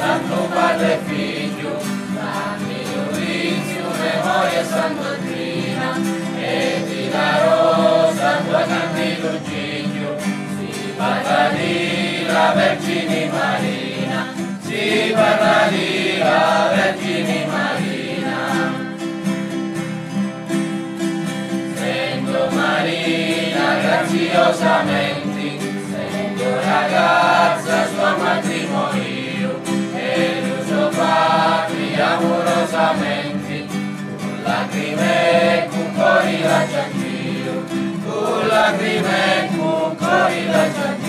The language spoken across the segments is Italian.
Santo Padre e Figlio, dammi giudizio, memoria Santo Trina, e ti darò Santo Candido Giglio, si parla di la Vergine Marina, si parla di la Vergine Marina. Sento Marina graziosamente, la giacrio, con.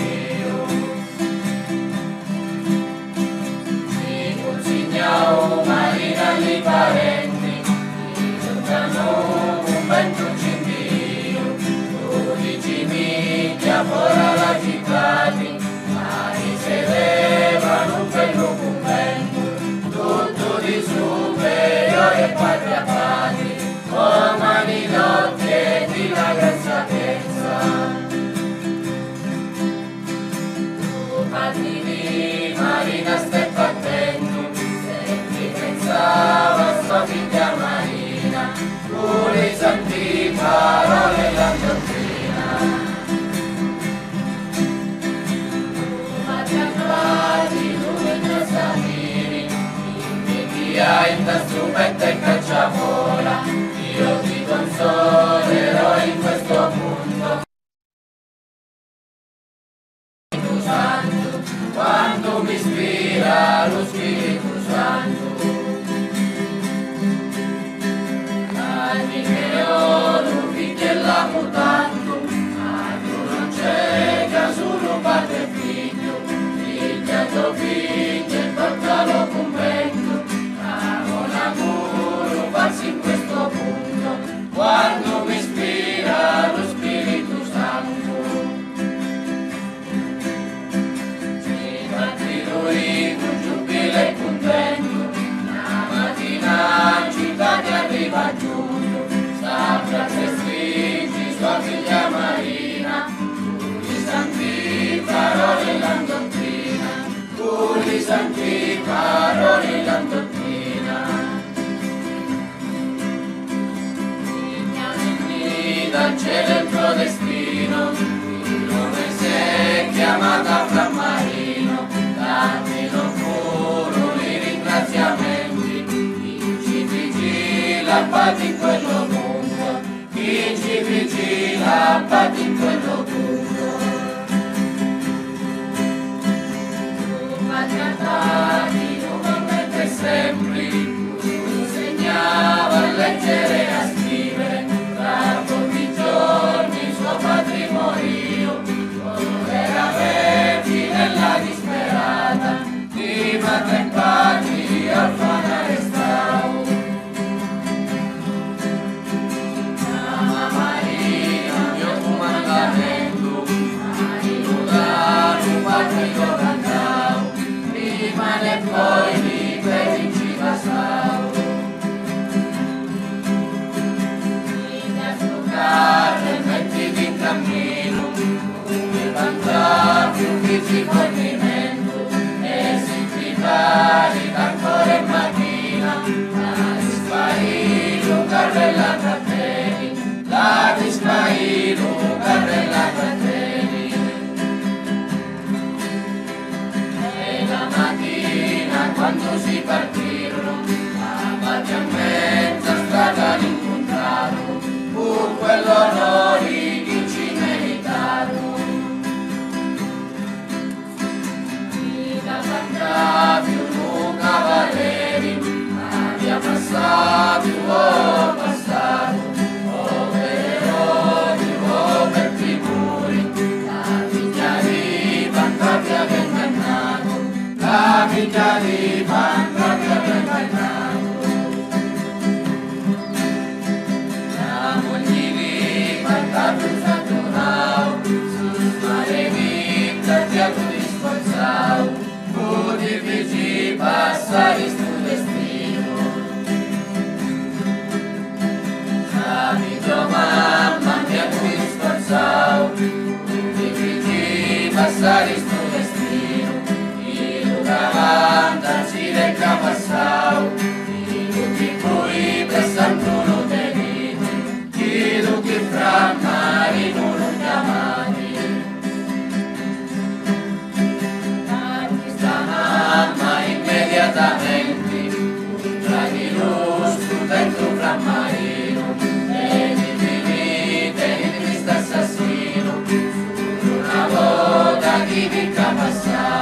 da strumento e cacciavola, io ti consolo. Come back to musical. mencari bangga kebenaran Namun kini tetap satu hal Susah ini terjatuh di sponsor Budi biji pasar istulis tino Kami domam mandiak di sponsor Budi biji passar istulis de Cavassal, filho de Coimbra, Santuno Tenite, que duque fra mare non chiamati. Artista ama immediatamente, un tragiroso dentro fra marino, e di divide in Cristo assassino, su una boda di Cavassal.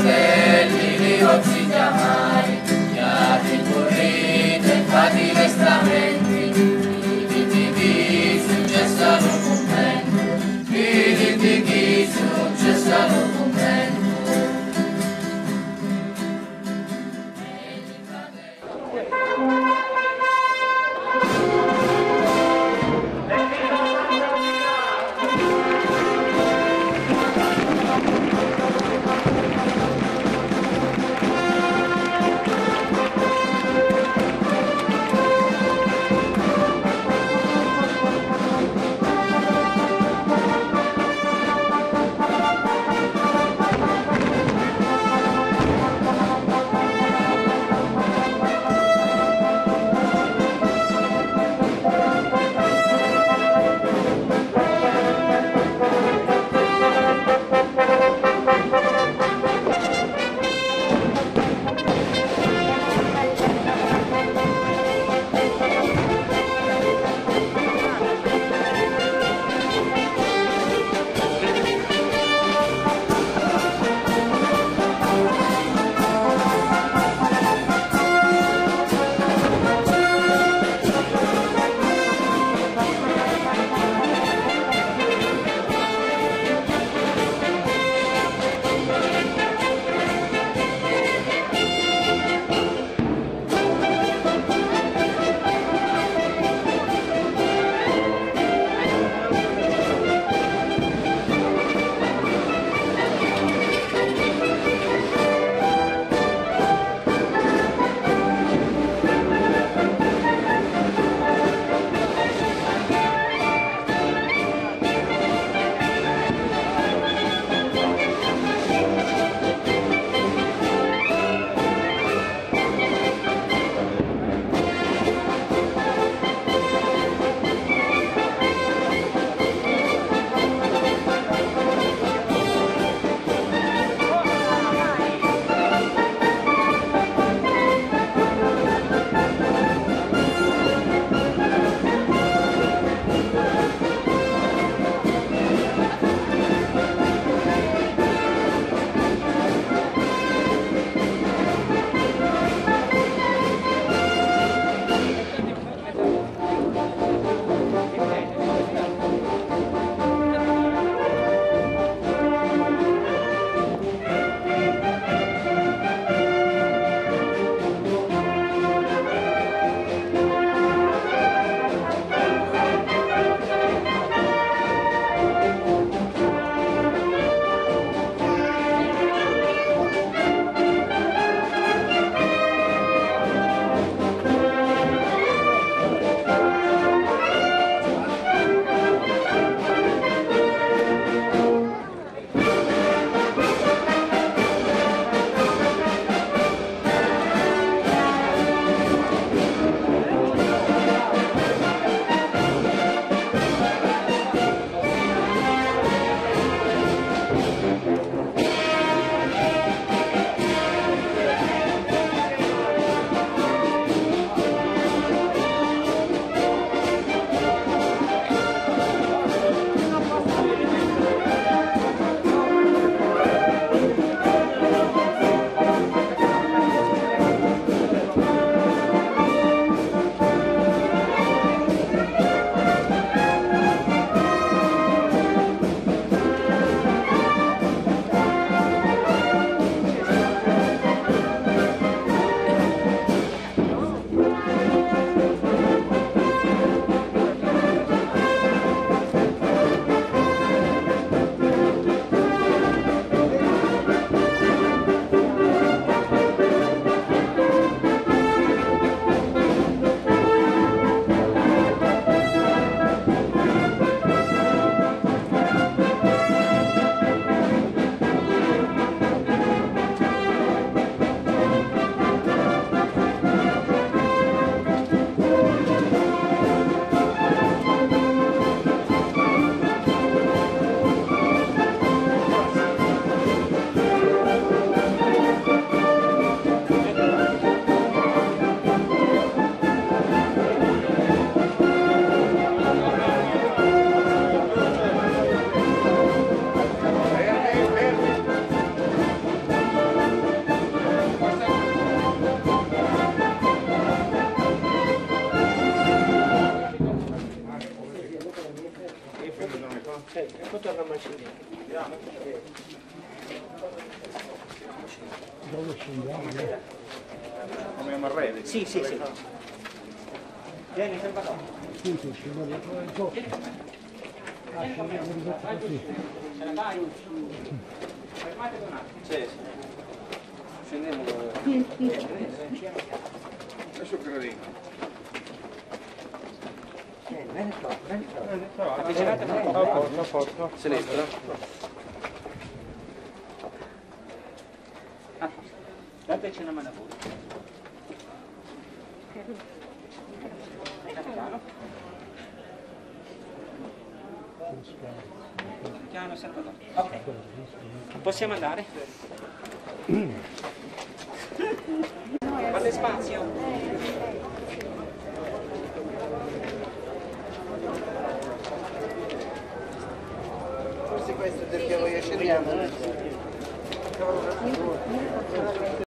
Amen. Scendiamo. Adesso gradino. Avvicinate un po'. A posto, a posto. Sinistra. Ah, dateci una mano pure. Piano Salvatore. Ok. Possiamo andare? Fate spazio. Forse questo è perché voi scendiamo.